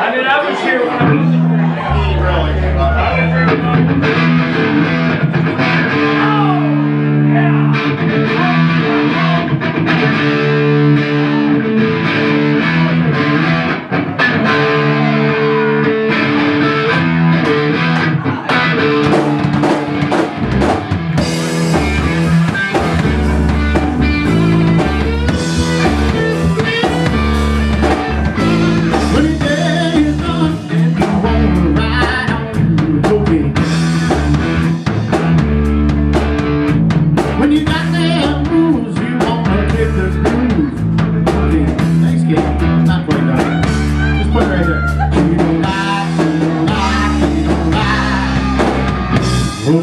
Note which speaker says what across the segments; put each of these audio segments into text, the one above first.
Speaker 1: I mean, I was here when I was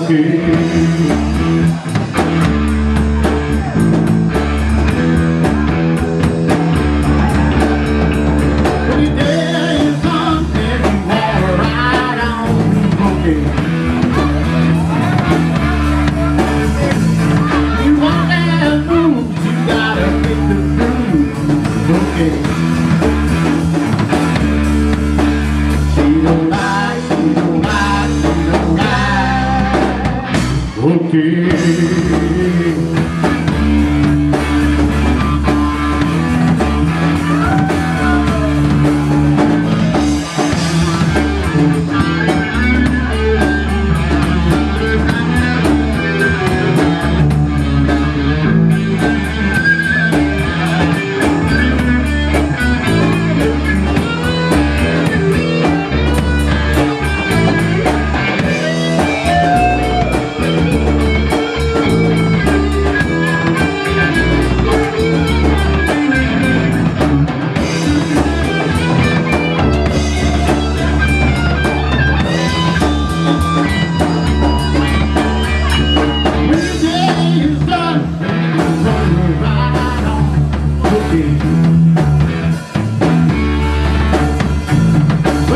Speaker 2: que o que